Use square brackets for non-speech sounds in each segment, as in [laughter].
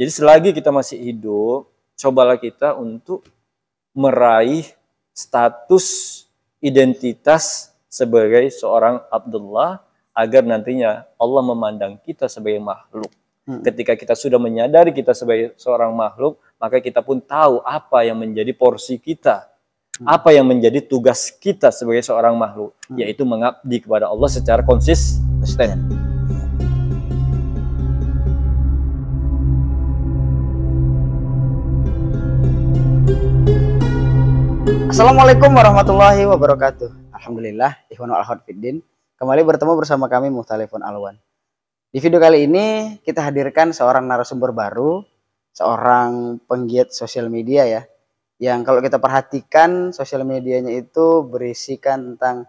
Jadi selagi kita masih hidup, cobalah kita untuk meraih status identitas sebagai seorang Abdullah agar nantinya Allah memandang kita sebagai makhluk. Hmm. Ketika kita sudah menyadari kita sebagai seorang makhluk, maka kita pun tahu apa yang menjadi porsi kita. Hmm. Apa yang menjadi tugas kita sebagai seorang makhluk, hmm. yaitu mengabdi kepada Allah secara konsisten. Assalamualaikum warahmatullahi wabarakatuh. Alhamdulillah, Ikhwan al Fiddin. Kembali bertemu bersama kami Muhtalifun Alwan. Di video kali ini kita hadirkan seorang narasumber baru, seorang penggiat sosial media ya. Yang kalau kita perhatikan sosial medianya itu berisikan tentang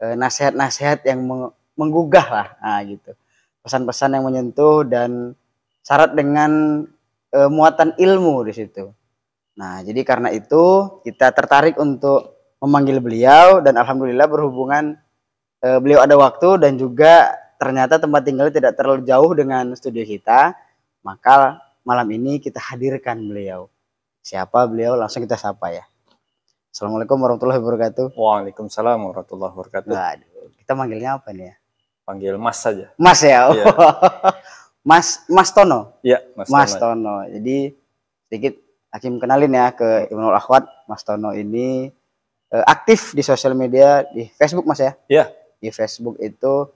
e, nasihat-nasihat yang menggugah lah, nah, gitu. Pesan-pesan yang menyentuh dan syarat dengan e, muatan ilmu di situ. Nah, jadi karena itu kita tertarik untuk memanggil beliau dan alhamdulillah berhubungan e, beliau ada waktu dan juga ternyata tempat tinggalnya tidak terlalu jauh dengan studio kita, maka malam ini kita hadirkan beliau. Siapa beliau? Langsung kita sapa ya. Assalamualaikum warahmatullahi wabarakatuh. Waalaikumsalam warahmatullahi wabarakatuh. Waduh, kita manggilnya apa nih ya? Panggil Mas saja. Mas ya. Oh. [laughs] Mas Mas Tono. Iya, Mas, Mas Tono. Tono. Jadi sedikit Hakim kenalin ya ke Ibnu Akhwat, Mas Tono ini uh, aktif di sosial media di Facebook Mas ya? Iya. Di Facebook itu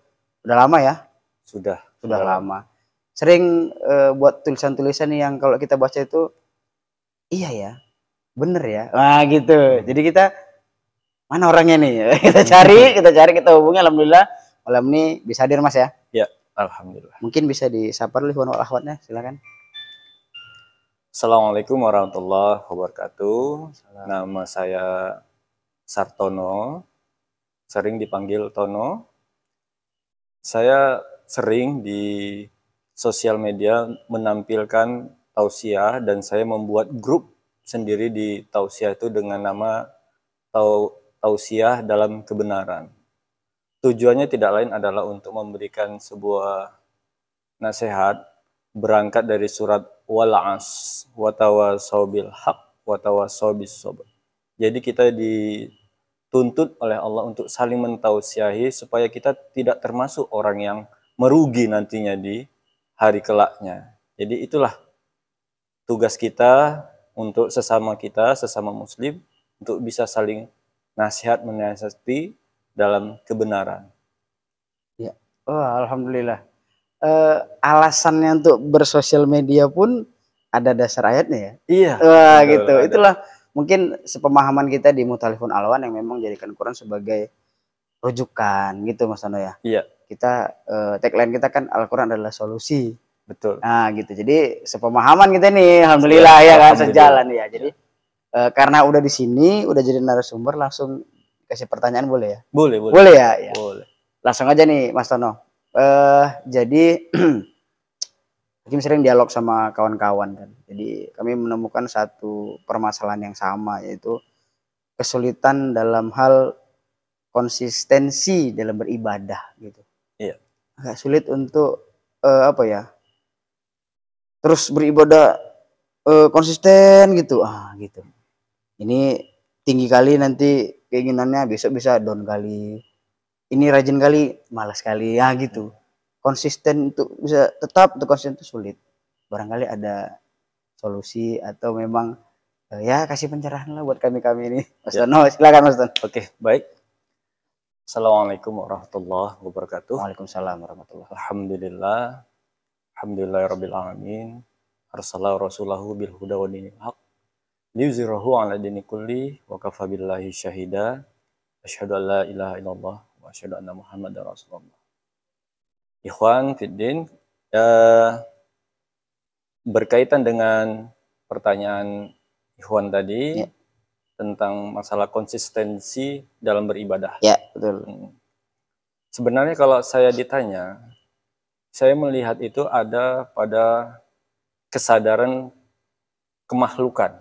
udah lama ya? Sudah. Sudah lama. Sering uh, buat tulisan-tulisan yang kalau kita baca itu iya ya, bener ya. Nah gitu. Jadi kita mana orangnya nih? [laughs] kita cari, [laughs] kita cari, kita hubungi. Alhamdulillah malam ini bisa hadir Mas ya? Iya. Alhamdulillah. Mungkin bisa disapa dulu Ikhwan Akhwatnya, silakan. Assalamualaikum warahmatullahi wabarakatuh. Salam. Nama saya Sartono, sering dipanggil Tono. Saya sering di sosial media menampilkan tausiah dan saya membuat grup sendiri di tausiah itu dengan nama tau tausiah dalam kebenaran. Tujuannya tidak lain adalah untuk memberikan sebuah nasihat berangkat dari surat wal'as watawasau haq watawasau. Jadi kita dituntut oleh Allah untuk saling mentausiahi supaya kita tidak termasuk orang yang merugi nantinya di hari kelaknya. Jadi itulah tugas kita untuk sesama kita, sesama muslim untuk bisa saling nasihat menasihati dalam kebenaran. Ya. Oh, alhamdulillah uh, alasannya untuk bersosial media pun ada dasar ayatnya ya. Iya. Wah, betul, gitu. Ada. Itulah mungkin sepemahaman kita di Mutalifun Alwan yang memang jadikan Quran sebagai rujukan gitu Mas Ano ya. Iya. Kita uh, tagline kita kan Al-Qur'an adalah solusi. Betul. Nah, gitu. Jadi sepemahaman kita nih alhamdulillah ya, ya kan sejalan ya. Jadi ya. uh, karena udah di sini, udah jadi narasumber langsung kasih pertanyaan boleh ya? Boleh, boleh. Boleh ya? ya. Boleh. Langsung aja nih Mas Tono uh, jadi [clears throat] Hakim sering dialog sama kawan-kawan kan. Jadi kami menemukan satu permasalahan yang sama yaitu kesulitan dalam hal konsistensi dalam beribadah gitu. Iya. Agak sulit untuk uh, apa ya? Terus beribadah uh, konsisten gitu. Ah, gitu. Ini tinggi kali nanti keinginannya besok bisa down kali ini rajin kali malas kali ya gitu. Konsisten untuk bisa tetap untuk konsisten itu sulit. Barangkali ada solusi atau memang uh, ya kasih pencerahan lah buat kami kami ini. Mas ya. Tono silakan Mas Tono oke baik. Assalamualaikum warahmatullahi wabarakatuh. Waalaikumsalam warahmatullahi Alhamdulillah Alhamdulillah Rabbil Alamin. Arsalahu Rasulahu bil huda wa dinil haq. Liyuzirahu ala dini kulli wa kafabillahi syahida. Asyhadu an la ilaha illallah asyhadu anna Muhammadar Rasulullah. Ikhwan Fiddin, ya, berkaitan dengan pertanyaan Ikhwan tadi ya. tentang masalah konsistensi dalam beribadah. Ya, betul. Hmm. Sebenarnya kalau saya ditanya, saya melihat itu ada pada kesadaran kemahlukan.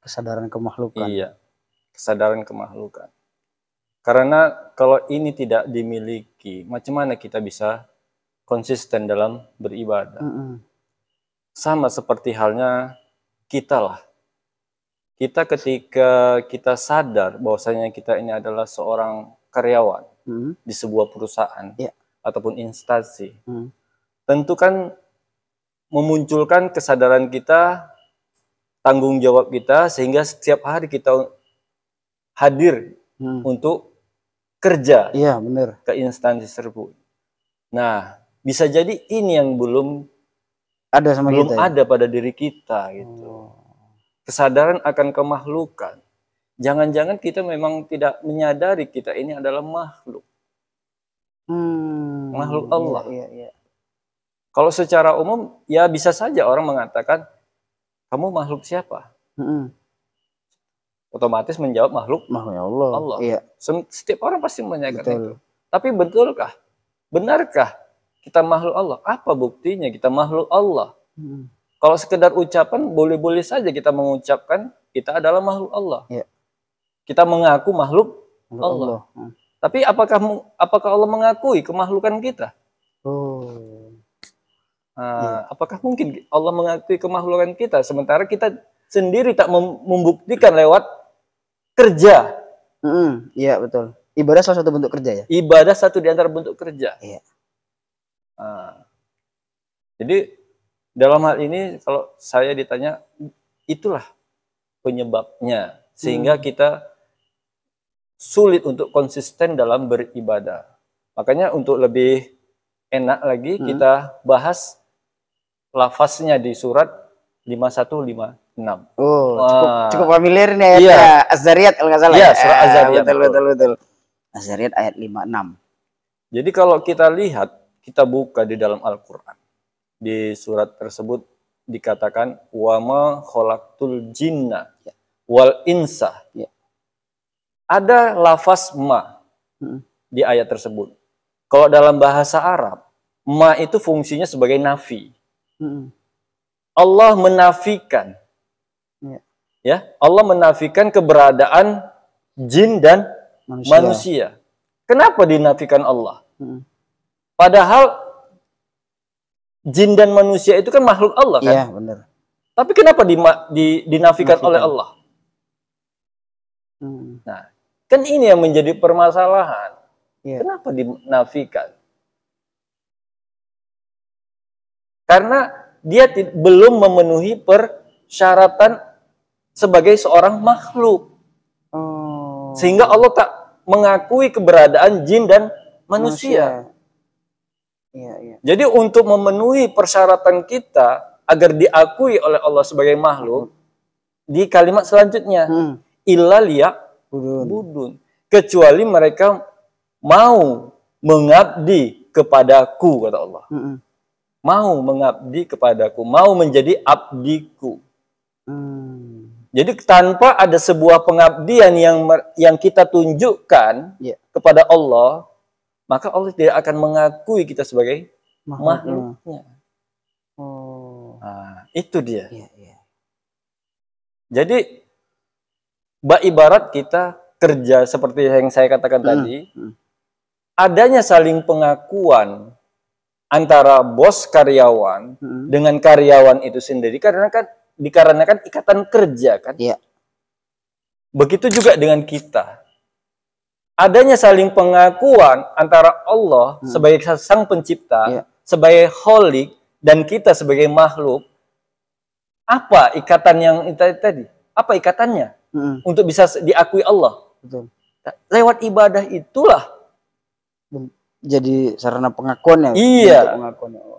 Kesadaran kemahlukan. Iya, kesadaran kemahlukan. Karena kalau ini tidak dimiliki, macam mana kita bisa konsisten dalam beribadah? Mm -hmm. sama seperti halnya kita lah. Kita ketika kita sadar bahwasanya kita ini adalah seorang karyawan Hmm. di sebuah perusahaan Iya. ataupun instansi, Hmm. tentu kan memunculkan kesadaran kita, tanggung jawab kita sehingga setiap hari kita hadir Hmm. untuk kerja Iya, bener. ke instansi tersebut. Nah, bisa jadi ini yang belum Ada sama belum kita. ya? ada pada diri kita gitu. Oh. Kesadaran akan kemahlukan. Jangan-jangan kita memang tidak menyadari kita ini adalah makhluk. Hmm. Makhluk Iya, Allah. Iya, iya. Kalau secara umum ya bisa saja orang mengatakan kamu makhluk siapa? Hmm. Otomatis menjawab makhluk. Makhluk Allah. Allah. Iya, Setiap orang pasti menanyakan betul. itu. Tapi betulkah? Benarkah kita makhluk Allah? Apa buktinya kita makhluk Allah? Hmm. Kalau sekedar ucapan boleh-boleh saja kita mengucapkan kita adalah makhluk Allah. Iya. Kita mengaku makhluk, Makhluk Allah. Allah. Hmm. tapi apakah apakah Allah mengakui kemakhlukan kita? Oh. Nah, Apakah mungkin Allah mengakui kemakhlukan kita sementara kita sendiri tak mem- membuktikan lewat kerja? Hmm. Iya, betul. Ibadah salah satu bentuk kerja ya. Ibadah satu di antara bentuk kerja. Iya. Nah, jadi dalam hal ini kalau saya ditanya itulah penyebabnya sehingga Hmm. kita sulit untuk konsisten dalam beribadah. Makanya untuk lebih enak lagi Hmm. kita bahas lafaznya di surat enam. Oh, cukup, cukup familiar nih ayatnya. Yeah. Az-Zariyat kalau nggak salah. Iya, ya. surah eh, Az-Zariyat. Betul, betul, betul. Az-Zariyat ayat 56. Jadi kalau kita lihat, kita buka di dalam Al-Qur'an. Di surat tersebut dikatakan wa ma kholaktul jinna ya. wal insa. Yeah. Ada lafaz ma hmm. di ayat tersebut. Kalau dalam bahasa Arab, ma itu fungsinya sebagai nafi. Hmm. Allah menafikan Ya. Ya, Allah menafikan keberadaan jin dan Manusia. manusia. Kenapa dinafikan Allah? Hmm. Padahal jin dan manusia itu kan makhluk Allah kan? Iya, benar. Tapi kenapa dima- di- dinafikan Dinafikan. oleh Allah? Hmm. Kan ini yang menjadi permasalahan. Iya. Kenapa dinafikan? Karena dia belum memenuhi persyaratan sebagai seorang makhluk. Oh. Sehingga Allah tak mengakui keberadaan jin dan manusia. Iya, iya. Jadi untuk memenuhi persyaratan kita agar diakui oleh Allah sebagai makhluk di kalimat selanjutnya Hmm. illa liya Budun. budun kecuali mereka mau mengabdi kepadaku kata Allah. Hmm. Mau mengabdi kepadaku, mau menjadi abdiku. Hmm. Jadi tanpa ada sebuah pengabdian yang yang kita tunjukkan Iya. kepada Allah, maka Allah tidak akan mengakui kita sebagai Makhluknya. makhluknya. Oh. Nah, itu dia. Iya, iya. Jadi bak ibarat kita kerja seperti yang saya katakan Hmm, tadi, hmm. adanya saling pengakuan antara bos karyawan Hmm. dengan karyawan itu sendiri karena kan dikarenakan ikatan kerja kan. Iya. Begitu juga dengan kita. Adanya saling pengakuan antara Allah Hmm. sebagai sang pencipta, Iya. sebagai holik dan kita sebagai makhluk. Apa ikatan yang tadi? Apa ikatannya Hmm. untuk bisa diakui Allah? Betul. Lewat ibadah itulah. Jadi sarana pengakuan ya. Iya. Pengakuan. Oh.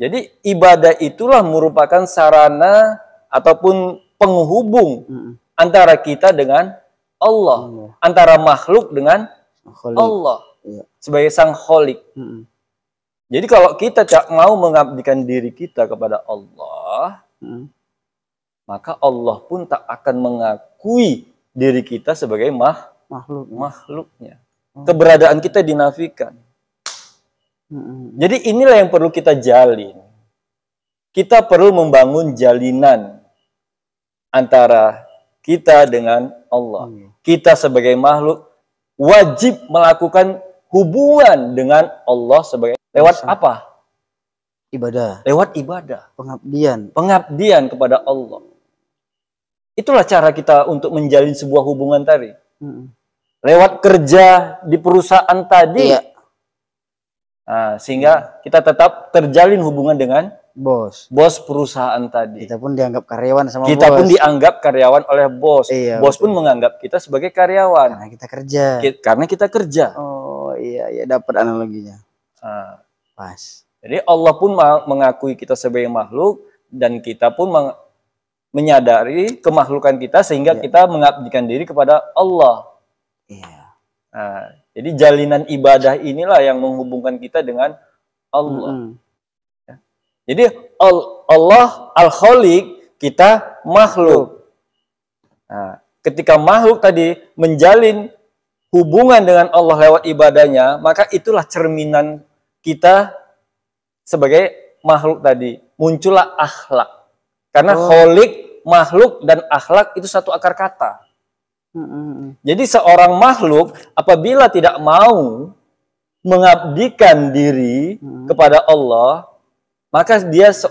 Jadi ibadah itulah merupakan sarana ataupun penghubung Hmm. antara kita dengan Allah, Iya. antara makhluk dengan Kholik. Allah Iya. sebagai sang holik. Hmm. Jadi kalau kita tak mau mengabdikan diri kita kepada Allah, Hmm. maka Allah pun tak akan mengakui diri kita sebagai mah Makhluk. makhluknya. Oh. Keberadaan kita dinafikan. Hmm. Jadi inilah yang perlu kita jalin. Kita perlu membangun jalinan antara kita dengan Allah. Iya. Kita sebagai makhluk wajib melakukan hubungan dengan Allah sebagai lewat apa? Ibadah, lewat ibadah, pengabdian. pengabdian kepada Allah. Itulah cara kita untuk menjalin sebuah hubungan tadi. Mm-mm. Lewat kerja di perusahaan tadi. Iya, Nah, sehingga kita tetap terjalin hubungan dengan bos. bos perusahaan tadi. Kita pun dianggap karyawan sama Kita bos. pun dianggap karyawan oleh bos. Iya, bos betul. pun menganggap kita sebagai karyawan. karena kita kerja. Karena kita kerja. Oh iya iya dapat analoginya. Nah, Pas. jadi Allah pun mengakui kita sebagai makhluk dan kita pun menyadari kemakhlukan kita sehingga Iya. kita mengabdikan diri kepada Allah. Iya. Nah, jadi jalinan ibadah inilah yang menghubungkan kita dengan Allah. Mm-mm. Jadi Al- Allah Al-Khaliq, kita makhluk. Nah, ketika makhluk tadi menjalin hubungan dengan Allah lewat ibadahnya, maka itulah cerminan kita sebagai makhluk tadi. Muncullah akhlak. Karena Oh. kholik, makhluk, dan akhlak itu satu akar kata. Jadi seorang makhluk apabila tidak mau mengabdikan diri kepada Allah, maka dia se-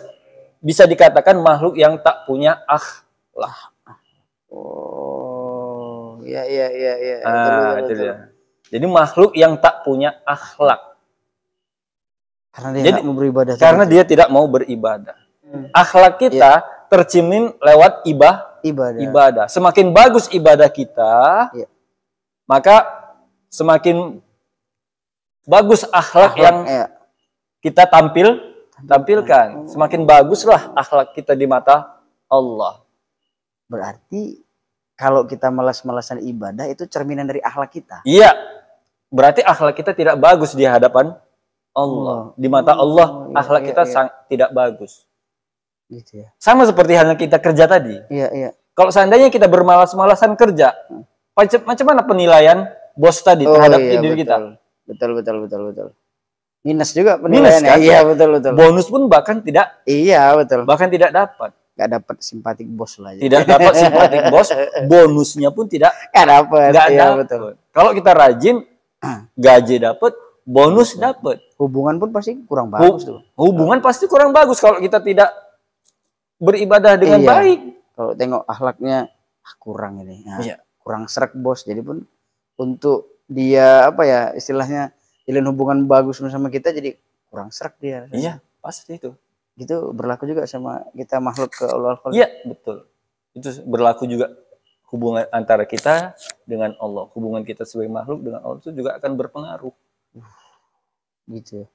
bisa dikatakan makhluk yang tak punya akhlak. Oh iya iya iya. Betul, Ah, betul, betul. Jadi makhluk yang tak punya akhlak Karena dia Jadi, mau beribadah. karena dia tidak mau beribadah. Hmm. Akhlak kita tercermin lewat ibah, ibadah. ibadah. Semakin bagus ibadah kita, Iya. maka semakin bagus akhlak, Akhlak, yang iya. kita tampil tampilkan. Semakin baguslah akhlak kita di mata Allah. Berarti kalau kita malas-malasan ibadah itu cerminan dari akhlak kita. Iya. Berarti akhlak kita tidak bagus di hadapan Allah. Di mata Allah Oh, iya, akhlak iya, kita iya. sang- tidak bagus. Gitu ya. Sama seperti halnya kita kerja tadi. Iya iya. Kalau seandainya kita bermalas-malasan kerja, macam macam mana penilaian bos tadi Oh, terhadap iya, diri betul. kita? Betul betul betul betul. Minus juga Minus, penilaiannya. kan? Iya betul betul. Bonus pun bahkan tidak Iya betul. bahkan tidak dapat. Gak dapat simpatik bos lah. ya. Tidak dapat simpatik bos, [laughs] bonusnya pun tidak Gak dapat. nggak Iya dapat. betul. Kalau kita rajin, [clears throat] gaji dapat, bonus dapat. Hubungan pun pasti kurang bagus tuh. Hubungan pasti kurang bagus kalau kita tidak beribadah dengan Iya. baik. Kalau tengok akhlaknya ah, kurang ini. Nah, Iya. Kurang serak bos. Jadi pun untuk dia apa ya istilahnya jalin hubungan bagus sama kita jadi kurang serak dia. Iya, pasti itu. Gitu berlaku juga sama kita makhluk ke Allah. Iya, betul. Itu berlaku juga hubungan antara kita dengan Allah. Hubungan kita sebagai makhluk dengan Allah itu juga akan berpengaruh. Gitu. ya.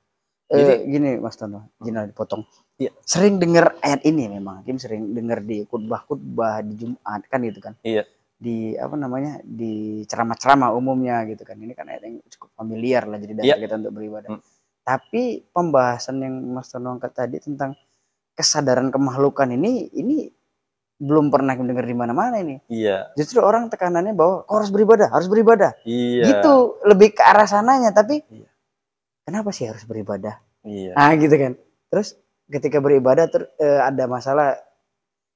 Jadi- eh, gini Mas Tono, Jina dipotong. Iya. Sering dengar ayat ini memang, Kim sering dengar di khutbah-khutbah di Jumat kan gitu kan. Iya. Di apa namanya? di ceramah-ceramah umumnya gitu kan. Ini kan ayat yang cukup familiar lah jadi dasar Iya. kita untuk beribadah. Hmm. Tapi pembahasan yang Mas Tono angkat tadi tentang kesadaran kemahlukan ini ini belum pernah dengar di mana-mana ini. Iya, Justru orang tekanannya bahwa kau harus beribadah, harus beribadah. iya. Gitu, lebih ke arah sananya tapi Iya. Kenapa sih harus beribadah? Iya. Ah gitu kan. Terus ketika beribadah ter, eh, ada masalah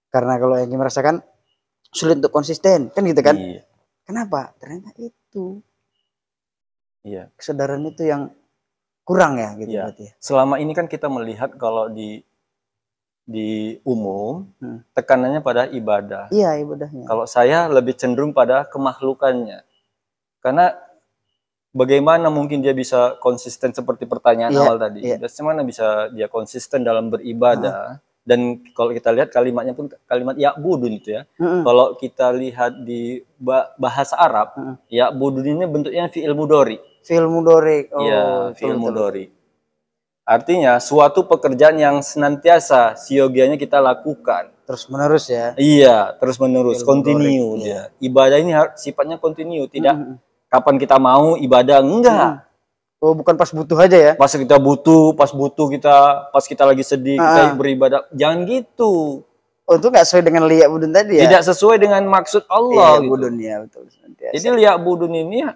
karena kalau yang merasakan sulit untuk konsisten kan gitu kan. Iya. Kenapa? Ternyata itu Iya. kesadaran itu yang kurang ya gitu Iya. berarti ya. Selama ini kan kita melihat kalau di di umum Hmm. tekanannya pada ibadah. Iya ibadahnya. Kalau saya lebih cenderung pada kemakhlukannya. Karena bagaimana mungkin dia bisa konsisten seperti pertanyaan Iya, awal tadi. iya. Bagaimana bisa dia konsisten dalam beribadah? Dan kalau kita lihat kalimatnya pun kalimat ya'budun itu ya. Mm-mm. Kalau kita lihat di ba- bahasa Arab, Mm-mm. ya'budun ini bentuknya fi'il mudori. Fi'il mudhari. Oh, betul, fi'il mudhari. Artinya suatu pekerjaan yang senantiasa siogianya kita lakukan. Terus menerus ya. Iya, terus menerus, mudhari, dia. Ibadah ini sifatnya continue, tidak Mm-mm. Kapan kita mau ibadah enggak. Oh bukan pas butuh aja ya. Pas kita butuh, pas butuh kita, pas kita lagi sedih kita Ah. beribadah. Jangan gitu. Oh itu nggak sesuai dengan liyak budun tadi ya. Tidak sesuai dengan maksud Allah iya, gitu. budun ya betul. Jadi liak budun ini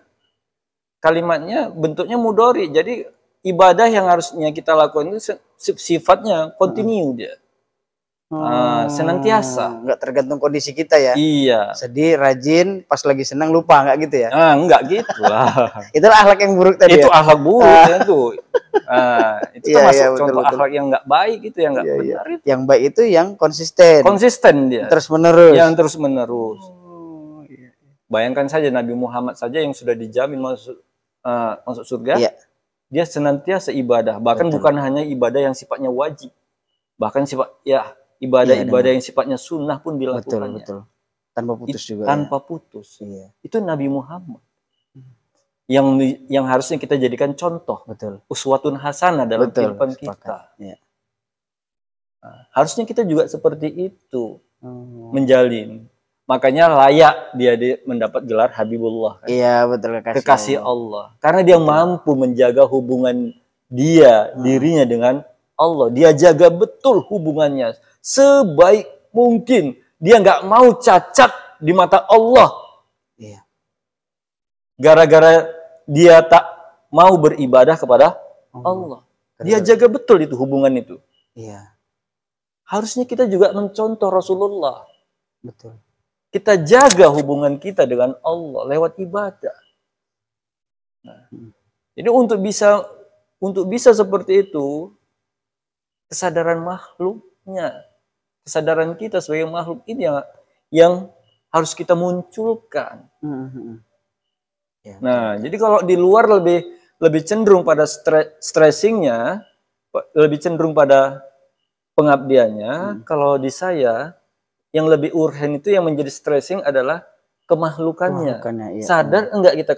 kalimatnya bentuknya mudori. Jadi ibadah yang harusnya kita lakukan itu sifatnya continue dia. Ah, senantiasa. Hmm, Nggak tergantung kondisi kita ya. Iya. Sedih, rajin, pas lagi senang lupa nggak gitu ya? Ah, enggak gitu lah. [laughs] Itulah akhlak yang buruk tadi itu ya. akhlak buruk ya tuh. Nah, itu Iya, termasuk iya, betul, contoh betul. akhlak yang nggak baik itu yang nggak Iya, iya. benar itu. Yang baik itu yang konsisten, Konsisten dia. terus menerus. Yang terus menerus. Oh, iya. Bayangkan saja Nabi Muhammad saja yang sudah dijamin masuk eh, masuk surga. Iya. Dia senantiasa ibadah, bahkan Betul. bukan hanya ibadah yang sifatnya wajib. Bahkan sifat ya Iya, ibadah-ibadah yang sifatnya sunnah pun betul dilakukannya. betul. Tanpa putus juga. Tanpa putus. ya. Iya, Itu Nabi Muhammad. Yang yang harusnya kita jadikan contoh, betul. uswatun hasanah dalam betul. kehidupan sepakat. kita. Iya. Nah, harusnya kita juga seperti itu Oh. menjalin. Makanya layak dia di- mendapat gelar Habibullah, kan? Iya, betul kekasih, kekasih Allah. Karena dia mampu menjaga hubungan dia Hmm. dirinya dengan Allah. Dia jaga betul hubungannya sebaik mungkin. Dia nggak mau cacat di mata Allah Iya. gara-gara dia tak mau beribadah kepada Allah. Dia jaga betul itu hubungan itu. Iya, Harusnya kita juga mencontoh Rasulullah. betul. Kita jaga hubungan kita dengan Allah lewat ibadah. Nah, Hmm. jadi untuk bisa untuk bisa seperti itu kesadaran makhluknya, kesadaran kita sebagai makhluk ini yang yang harus kita munculkan. Hmm, hmm, hmm. Ya, Nah, jadi kalau di luar lebih lebih cenderung pada stre- stressingnya, lebih cenderung pada pengabdiannya. Hmm. Kalau di saya, yang lebih urgen itu yang menjadi stressing adalah kemahlukannya. Iya. Sadar enggak kita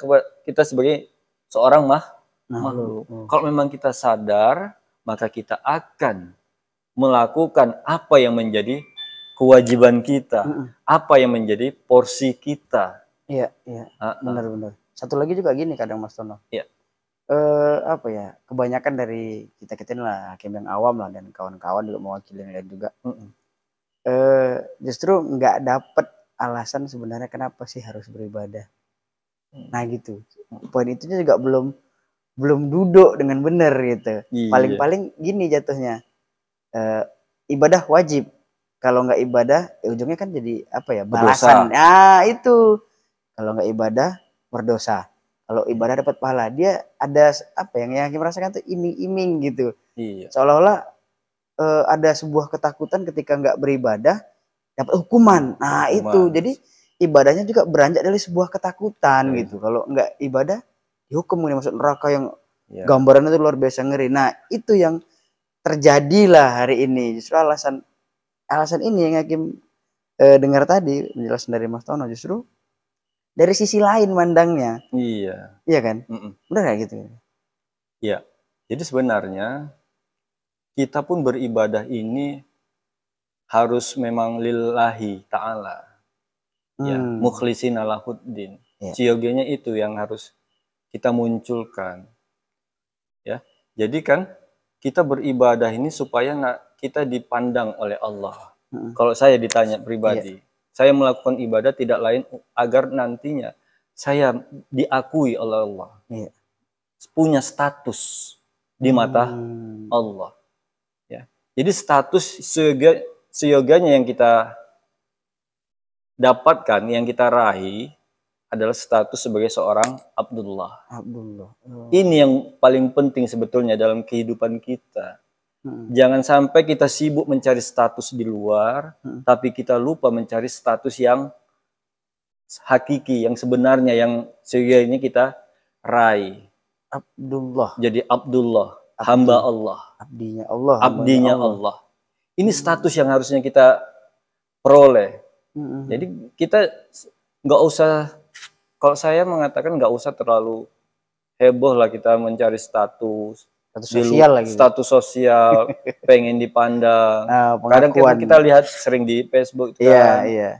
kita sebagai seorang mah Nah, makhluk? hmm. Kalau memang kita sadar, maka kita akan melakukan apa yang menjadi kewajiban kita, Hmm, hmm. apa yang menjadi porsi kita. Iya, iya. Ah, ah. Benar-benar. Satu lagi juga gini kadang Mas Tono. Iya. Eh apa ya? Kebanyakan dari kita kita ini lah hakim yang awam lah dan kawan-kawan juga mewakili yang lain juga. Mm-mm. Eh justru nggak dapet alasan sebenarnya kenapa sih harus beribadah. Hmm. Nah gitu. Poin itu juga belum belum duduk dengan benar gitu. Iya. Paling-paling gini jatuhnya. Eh ibadah wajib. Kalau nggak ibadah, ya ujungnya kan jadi apa ya? Berdosa. Balasan. Ah itu. Kalau nggak ibadah, berdosa. Kalau ibadah dapat pahala, dia ada apa yang yang merasakan tuh iming-iming gitu. Iya. Seolah-olah eh, ada sebuah ketakutan ketika nggak beribadah dapat hukuman. Nah itu, Hukuman. jadi ibadahnya juga beranjak dari sebuah ketakutan Iya. gitu. Kalau nggak ibadah, dihukum ini masuk neraka yang Iya. gambarannya itu luar biasa ngeri. Nah, itu yang terjadilah hari ini. Justru alasan alasan ini yang hakim eh, dengar tadi penjelasan dari Mas Tono justru dari sisi lain mandangnya, Iya. iya kan? Mm-mm. Benar nggak gitu? Jadi sebenarnya kita pun beribadah ini harus memang lillahi ta'ala. Ya, Hmm. mukhlisin lahuddin. Ya. Ciyogenya itu yang harus kita munculkan. Ya. Jadi kan kita beribadah ini supaya na- kita dipandang oleh Allah. Mm-mm. Kalau saya ditanya pribadi, saya melakukan ibadah tidak lain agar nantinya saya diakui oleh Allah. Iya. Punya status di mata Hmm. Allah. Ya. Jadi status sega, seyoganya yang kita dapatkan, yang kita raih adalah status sebagai seorang Abdullah. Abdullah. Oh. Ini yang paling penting sebetulnya dalam kehidupan kita. Hmm. Jangan sampai kita sibuk mencari status di luar, Hmm. tapi kita lupa mencari status yang hakiki, yang sebenarnya, yang seyoganya kita raih. Abdullah, Jadi Abdullah, hamba Allah. abdinya Allah. abdinya hambanya Allah. Ini status yang harusnya kita peroleh. Hmm. Jadi kita nggak usah, kalau saya mengatakan nggak usah terlalu heboh lah kita mencari status status sosial lagi. status sosial, [laughs] pengen dipandang. Nah, Kadang kita, kita lihat sering di Facebook itu Iya, kan, iya.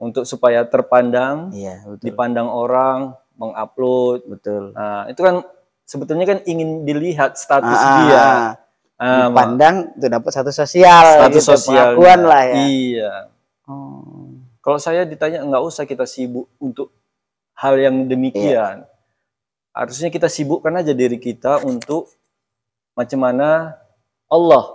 untuk supaya terpandang, Iya, betul. dipandang orang, mengupload. Betul. Nah, itu kan sebetulnya kan ingin dilihat status Ah, dia. ah, ah. Ah, dipandang itu dapat status sosial status gitu, sosial pengakuan lah ya. Iya. Oh. Kalau saya ditanya nggak usah kita sibuk untuk hal yang demikian. Harusnya kita sibukkan aja diri kita untuk macam mana Allah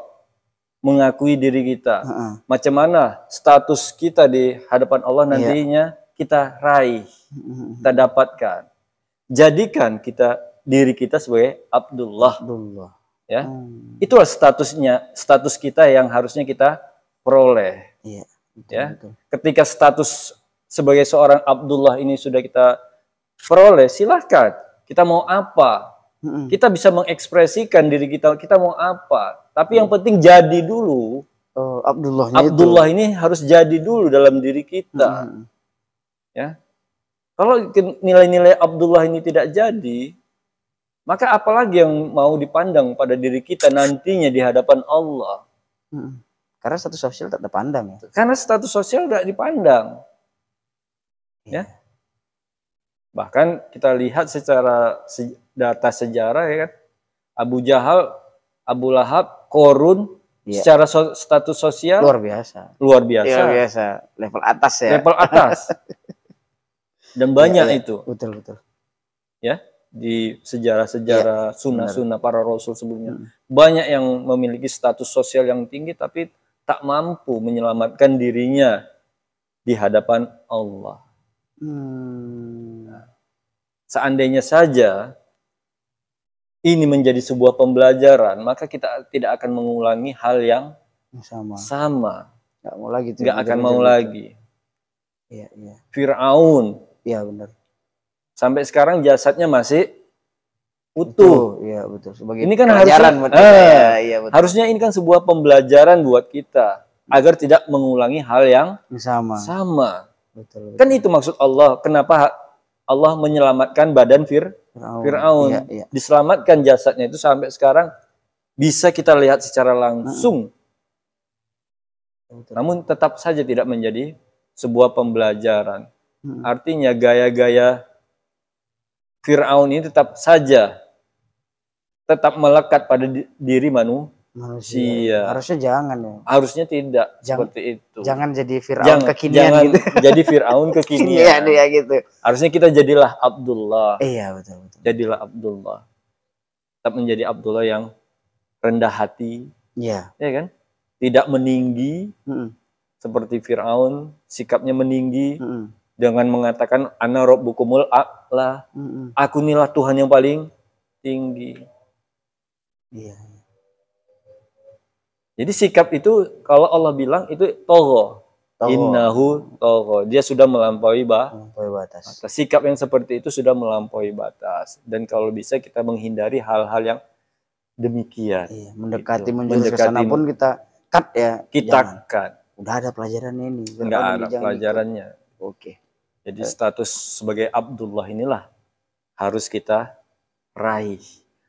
mengakui diri kita. Heeh. Macam mana status kita di hadapan Allah Iya. nantinya kita raih, kita dapatkan. Jadikan kita diri kita sebagai Abdullah, Abdullah. Ya. Hmm. Itulah statusnya, status kita yang harusnya kita peroleh. Iya. Betul, Ya. betul. Ketika status sebagai seorang Abdullah ini sudah kita peroleh, silahkan. Kita mau apa? Kita bisa mengekspresikan diri kita, kita mau apa. Tapi yang penting jadi dulu. Oh, Abdullahnya itu. Abdullah ini harus jadi dulu dalam diri kita. Mm-mm. Kalau nilai-nilai Abdullah ini tidak jadi, maka apalagi yang mau dipandang pada diri kita nantinya di hadapan Allah. Mm-mm. Karena status sosial tak terpandang ya. Karena status sosial tidak dipandang. Ya. Bahkan kita lihat secara se- data sejarah ya kan, Abu Jahal, Abu Lahab, Korun, Iya. secara so- status sosial luar, Luar biasa. biasa, Luar biasa. Level atas ya. level atas. [laughs] Dan banyak Iya, iya. itu Betul betul. di sejarah-sejarah sunnah-sunnah para rasul sebelumnya. Hmm. Banyak yang memiliki status sosial yang tinggi tapi tak mampu menyelamatkan dirinya di hadapan Allah. Hmm. Seandainya saja ini menjadi sebuah pembelajaran, maka kita tidak akan mengulangi hal yang Sama. sama. Nggak mau lagi tuh. Nggak akan mau ngejar-ngejar lagi. gitu. Iya iya. Fir'aun Iya benar. sampai sekarang jasadnya masih utuh. Iya betul. Sebagai Ini kan harusnya-. Ah. Ya, iya betul. Harusnya ini kan sebuah pembelajaran buat kita agar tidak mengulangi hal yang Sama. sama. Betul. betul. Kan itu maksud Allah. Kenapa Allah menyelamatkan badan Fir Fir'aun. Fir'aun. Iya iya. diselamatkan jasadnya itu sampai sekarang bisa kita lihat secara langsung. Betul. Namun tetap saja tidak menjadi sebuah pembelajaran. Hmm. Artinya gaya-gaya Fir'aun ini tetap saja tetap melekat pada di- diri manusia. Manusia. Harusnya jangan ya. Harusnya tidak Jangan- seperti itu. Jangan jadi Fir'aun Jangan, kekinian jangan gitu. [laughs] jadi Fir'aun Iya kekinian. iya gitu. Harusnya kita jadilah Abdullah. Iya betul betul. Jadilah Abdullah. Tetap menjadi Abdullah yang rendah hati, Iya. ya kan? Tidak meninggi Mm-mm. seperti Fir'aun, sikapnya meninggi Mm-mm. dengan mengatakan ana rabbukumul a'la. Mm-mm. Aku inilah Tuhan yang paling tinggi. Iya. Jadi sikap itu kalau Allah bilang itu togo. Tahu. Innahu togo. Dia sudah melampaui bah. Melampaui batas. batas. Sikap yang seperti itu sudah melampaui batas. Dan kalau bisa kita menghindari hal-hal yang demikian. Iya, mendekati Gitu. menjurus ke sana pun kita cut ya. Kita Jangan. kan Udah ada pelajarannya ini. nggak Jangan ada jangan pelajarannya. gitu. Oke. Jadi status sebagai Abdullah inilah harus kita raih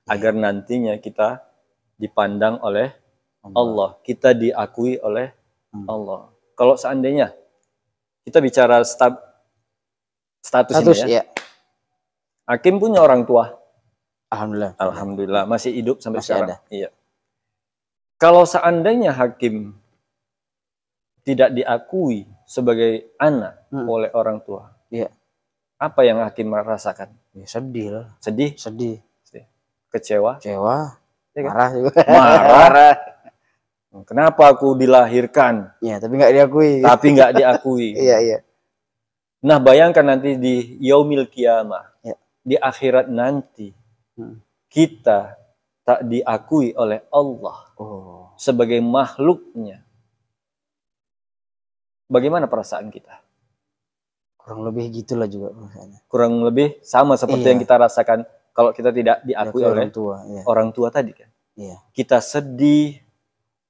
agar nantinya kita dipandang oleh Allah, kita diakui oleh Hmm. Allah. Kalau seandainya kita bicara stab, status, Status ini ya, ya. Hakim punya orang tua, Alhamdulillah. alhamdulillah masih hidup sampai Masih sekarang. ada. Iya. Kalau seandainya hakim tidak diakui sebagai anak Hmm. oleh orang tua, Iya. apa yang hakim rasakan? Ya, sedih lah. Sedih, Sedih. kecewa, Kecewa. Iya kan? Marah juga. Marah. [laughs] Kenapa aku dilahirkan Ya, tapi nggak diakui. tapi nggak diakui? [laughs] Iya, iya. Nah, bayangkan nanti di yaumil kiamah, Ya. di akhirat nanti, Hmm. kita tak diakui oleh Allah Oh. sebagai makhluknya. Bagaimana perasaan kita? Kurang lebih gitulah juga rasanya. Kurang lebih sama seperti Iya. yang kita rasakan kalau kita tidak diakui oleh orang tua, ya. orang tua tadi kan. Iya. Kita sedih,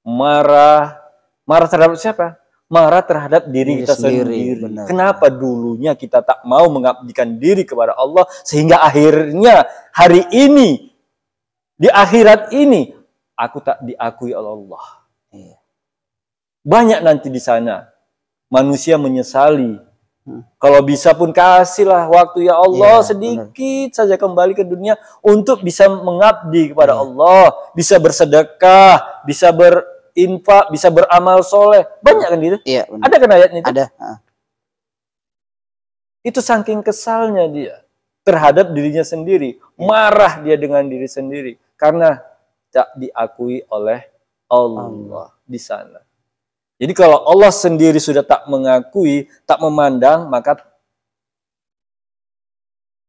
marah, marah terhadap siapa? Marah terhadap diri, Diri kita sendiri, sendiri. benar. Kenapa dulunya kita tak mau mengabdikan diri kepada Allah sehingga akhirnya hari ini di akhirat ini aku tak diakui oleh Allah. Iya. Banyak nanti di sana manusia menyesali. Hmm. Kalau bisa pun kasihlah waktu ya Allah Iya, sedikit saja kembali ke dunia untuk bisa mengabdi kepada Iya. Allah, bisa bersedekah, bisa berinfak, bisa beramal soleh. Banyak kan gitu? Iya, benar. Ada kan ayatnya itu? Ada. Itu saking kesalnya dia terhadap dirinya sendiri, marah dia dengan diri sendiri karena tak diakui oleh Allah di sana. Jadi kalau Allah sendiri sudah tak mengakui, tak memandang, maka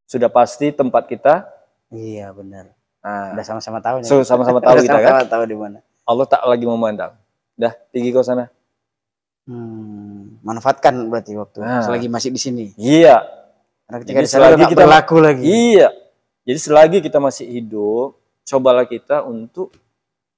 sudah pasti tempat kita Iya, benar. Nah, Udah sama-sama tahu so sama-sama tahu kita kan. tahu di mana. Allah tak lagi memandang. Dah, tinggi kau sana. Hmm, manfaatkan berarti waktu Nah. selagi masih di sini. Iya, Karena ketika Jadi di sana selagi kita- berlaku lagi. iya. Jadi selagi kita masih hidup, cobalah kita untuk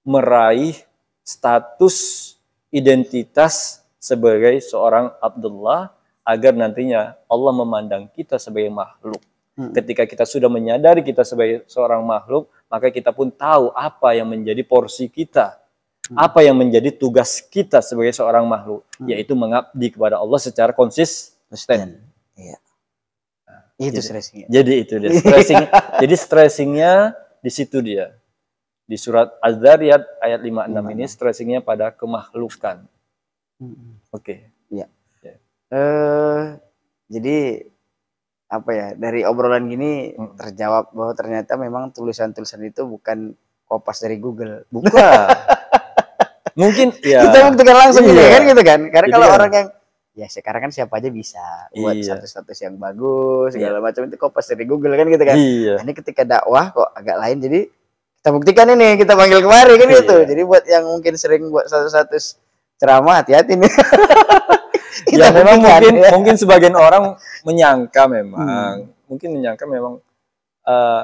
meraih status identitas sebagai seorang Abdullah agar nantinya Allah memandang kita sebagai makhluk. Hmm. Ketika kita sudah menyadari kita sebagai seorang makhluk, maka kita pun tahu apa yang menjadi porsi kita. Hmm. Apa yang menjadi tugas kita sebagai seorang makhluk, Hmm. yaitu mengabdi kepada Allah secara konsisten. Iya. Itu Jadi- stressingnya. Jadi itu dia stressing. [laughs] jadi stressingnya di situ dia. Di surat Az-Zariyat ayat 56 ini stressingnya pada kemakhlukan. Hmm. Oke. Eh, jadi apa ya dari obrolan gini Hmm. terjawab bahwa ternyata memang tulisan-tulisan itu bukan kopas dari Google. Bukan. [laughs] Mungkin ya. Kita buktikan langsung Iya. kan gitu kan. Karena kalau kan- orang yang ya sekarang kan siapa aja bisa buat Iya. status-status yang bagus segala macam itu kopas dari Google kan gitu kan. Iya. Nah, ini ketika dakwah kok agak lain jadi kita buktikan ini kita panggil kemari kan gitu. Iya. Jadi buat yang mungkin sering buat status-status ceramah hati-hati nih. [laughs] ya memang buktikan, mungkin ya. mungkin sebagian orang menyangka memang mungkin menyangka memang eh,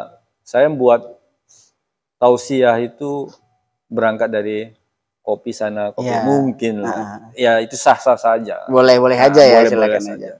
saya buat tausiah itu berangkat dari kopi sana kopi Iya. mungkin lah. Ya itu sah-sah saja boleh-boleh Nah, aja ya boleh-boleh silakan saja. aja.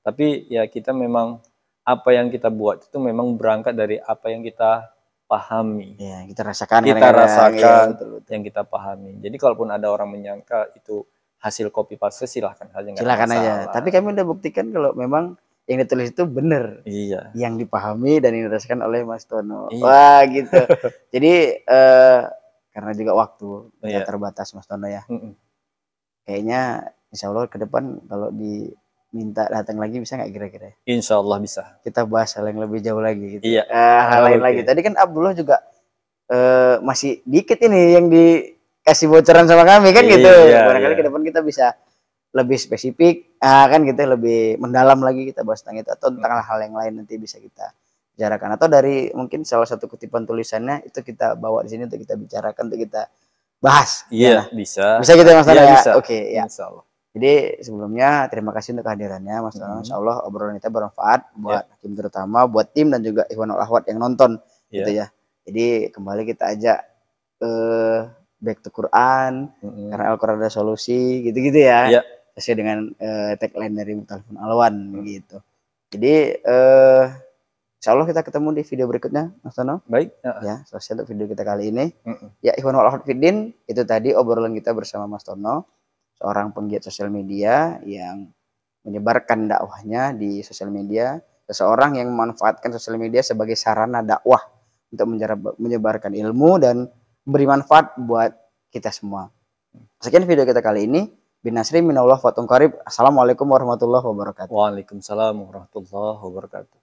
Tapi ya kita memang apa yang kita buat itu memang berangkat dari apa yang kita pahami, Ya, kita rasakan Kita rasakan. ya, betul, betul. yang kita pahami. Jadi kalaupun ada orang menyangka itu hasil copy paste silahkan saja. Silakan aja. masalah. Tapi kami udah buktikan kalau memang yang ditulis itu benar, iya, yang dipahami dan yang dirasakan oleh Mas Tono. Iya. Wah, gitu. [laughs] Jadi eh karena juga waktu Iya. terbatas Mas Tono ya. Mm-mm. Kayaknya Insya Allah ke depan kalau diminta datang lagi bisa nggak kira-kira? insya Allah bisa. Kita bahas hal yang lebih jauh lagi gitu. Iya. Eh, hal lain lagi. Tadi kan Abdullah juga eh masih dikit ini yang dikasih bocoran sama kami kan Iya, gitu. iya, Barangkali iya. ke depan kita bisa lebih spesifik, ah, kan gitu lebih mendalam lagi kita bahas tentang itu atau tentang hal yang lain nanti bisa kita bicarakan atau dari mungkin salah satu kutipan tulisannya itu kita bawa di sini untuk kita bicarakan untuk kita bahas. Iya, bisa. Bisa gitu ya Mas Iya, ya? bisa. Oke, ya. Insya Allah. Jadi sebelumnya terima kasih untuk kehadirannya Mas Tono. Mhm. Insya Allah obrolan kita bermanfaat buat tim terutama, buat tim dan juga Ikhwanul Ahwat yang nonton Iya. gitu ya. Jadi kembali kita ajak eh back to Quran Mm-mm. karena Al-Quran ada solusi gitu-gitu ya. Iya. Sesuai dengan eh, tagline dari Mutalifun Alwan gitu. Jadi eh Insya Allah kita ketemu di video berikutnya Mas Tono Baik. Ya. ya selesai untuk video kita kali ini Mm-mm. ya Ikhwanul Ahwat Fiddin itu tadi obrolan kita bersama Mas Tono seorang penggiat sosial media yang menyebarkan dakwahnya di sosial media seseorang yang memanfaatkan sosial media sebagai sarana dakwah untuk menyebarkan ilmu dan beri manfaat buat kita semua. Sekian video kita kali ini. Bin Nasri minallah wa qarib. Assalamualaikum warahmatullahi wabarakatuh. Waalaikumsalam warahmatullahi wabarakatuh.